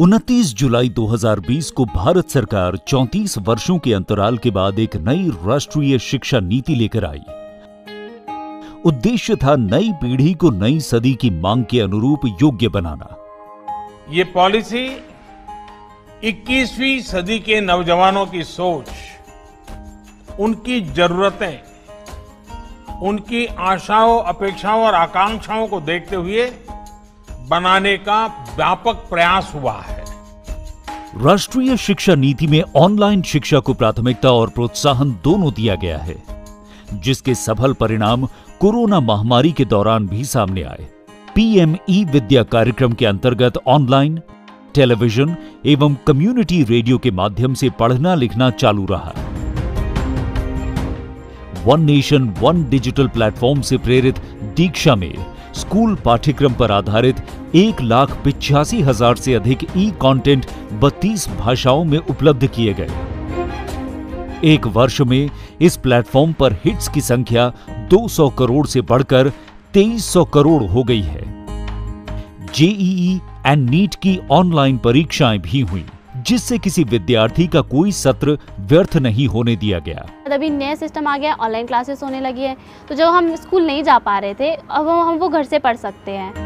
29 जुलाई 2020 को भारत सरकार 34 वर्षों के अंतराल के बाद एक नई राष्ट्रीय शिक्षा नीति लेकर आई। उद्देश्य था नई पीढ़ी को नई सदी की मांग के अनुरूप योग्य बनाना। ये पॉलिसी 21वीं सदी के नौजवानों की सोच, उनकी जरूरतें, उनकी आशाओं, अपेक्षाओं और आकांक्षाओं को देखते हुए बनाने का व्यापक प्रयास हुआ है। राष्ट्रीय शिक्षा नीति में ऑनलाइन शिक्षा को प्राथमिकता और प्रोत्साहन दोनों दिया गया है, जिसके सफल परिणाम कोरोना महामारी के दौरान भी सामने आए। पीएम ई विद्या कार्यक्रम के अंतर्गत ऑनलाइन, टेलीविज़न एवं कम्युनिटी रेडियो के माध्यम से पढ़ना लिखना चालू रहा। One nation, one digital platform से प्रेरित दीक्षा में स्कूल पाठ्यक्रम पर आधारित एक लाख पिचासी हज़ार से अधिक ई कंटेंट बत्तीस भाषाओं में उपलब्ध किए गए। एक वर्ष में इस प्लेटफॉर्म पर हिट्स की संख्या 200 करोड़ से बढ़कर 2300 करोड़ हो गई है। जेईई एंड नीट की ऑनलाइन परीक्षाएँ भी हुई, जिससे किसी विद्यार्थी का कोई सत्र व्यर्थ नहीं होने दिया गया। अभी नया सिस्टम आ गया ऑनलाइन क्लासेस होने लगी है। तो जब हम स्कूल नहीं जा पा रहे थे, अब हम वो घर से पढ़ सकते हैं।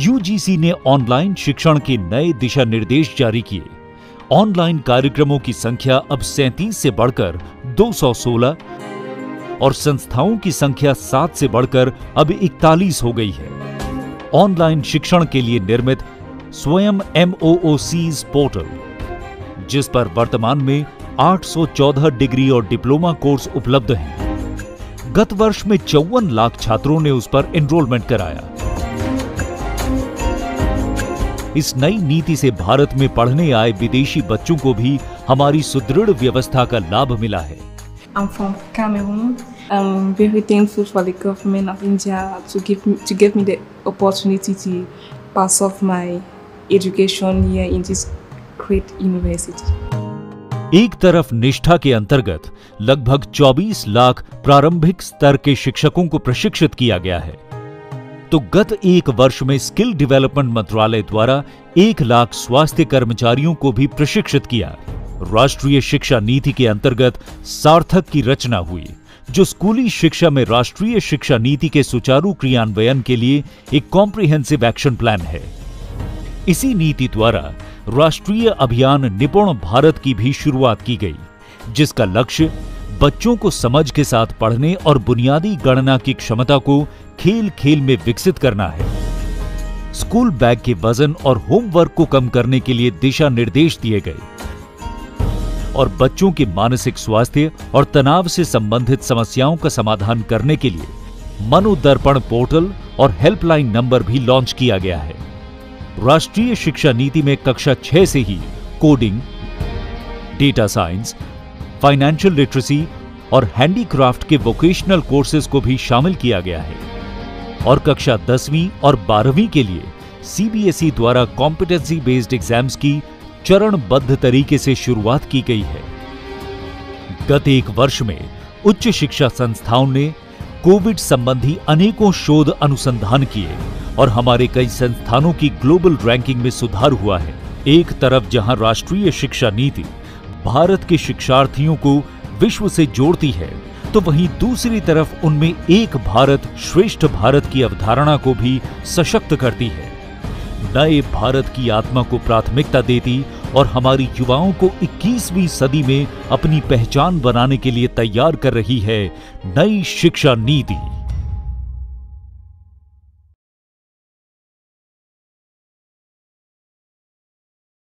यूजीसी ने ऑनलाइन शिक्षण के नए दिशा निर्देश जारी किए। ऑनलाइन कार्यक्रमों की संख्या अब 37 से बढ़कर 216 और संस्थाओं की संख्या 7 से बढ़कर अब 41 हो गई है। ऑनलाइन शिक्षण के लिए निर्मित स्वयं एमओओसीज पोर्टल, जिस पर वर्तमान में 814 डिग्री और डिप्लोमा कोर्स उपलब्ध हैं। गत वर्ष में चौवन लाख छात्रों ने उस पर एनरोलमेंट कराया। इस नई नीति से भारत में पढ़ने आए विदेशी बच्चों को भी हमारी सुदृढ़ व्यवस्था का लाभ मिला है I'm from Cameroon. I'm very thankful for the government of India to give me, to give me the opportunity to pass off my education here in this great university. एक तरफ़ निष्ठा के अंतर्गत लगभग 24 लाख प्रारंभिक स्तर के शिक्षकों को प्रशिक्षित किया गया है तो गत एक वर्ष में स्किल डेवलपमेंट मंत्रालय द्वारा एक लाख स्वास्थ्य कर्मचारियों को भी प्रशिक्षित किया। राष्ट्रीय शिक्षा नीति के अंतर्गत सार्थक की रचना हुई, जो स्कूली शिक्षा में राष्ट्रीय शिक्षा नीति के सुचारू क्रियान्वयन के लिए एक कॉम्प्रिहेंसिव एक्शन प्लान है। इसी नीति द्वारा राष्ट्रीय अभियान निपुण भारत की भी शुरुआत की गई, जिसका लक्ष्य बच्चों को समझ के साथ पढ़ने और बुनियादी गणना की क्षमता को खेल खेल में विकसित करना है। स्कूल बैग के वज़न और होमवर्क को कम करने के लिए दिशा निर्देश दिए गए। और बच्चों के मानसिक स्वास्थ्य और तनाव से संबंधित समस्याओं का समाधान करने के लिए मनोदर्पण पोर्टल और हेल्पलाइन नंबर भी लॉन्च किया गया है। राष्ट्रीय शिक्षा नीति में कक्षा छह से ही coding, data science financial literacy और हैंडीक्राफ्ट के वोकेशनल कोर्सेज को भी शामिल किया गया है। और कक्षा दसवीं और बारहवीं के लिए सीबीएसई द्वारा कॉम्पिटेंसी बेस्ड एग्ज़ाम्स की चरणबद्ध तरीके से शुरुआत की गई है। गत एक वर्ष में उच्च शिक्षा संस्थाओं ने कोविड संबंधी अनेकों शोध अनुसंधान किए और हमारे कई संस्थानों की ग्लोबल रैंकिंग में सुधार हुआ है। एक तरफ़ जहाँ राष्ट्रीय शिक्षा नीति भारत के शिक्षार्थियों को विश्व से जोड़ती है तो वहीं दूसरी तरफ़ उनमें एक भारत श्रेष्ठ भारत की अवधारणा को भी सशक्त करती है। नए भारत की आत्मा को प्राथमिकता देती और हमारी युवाओं को 21वीं सदी में अपनी पहचान बनाने के लिए तैयार कर रही है नई शिक्षा नीति।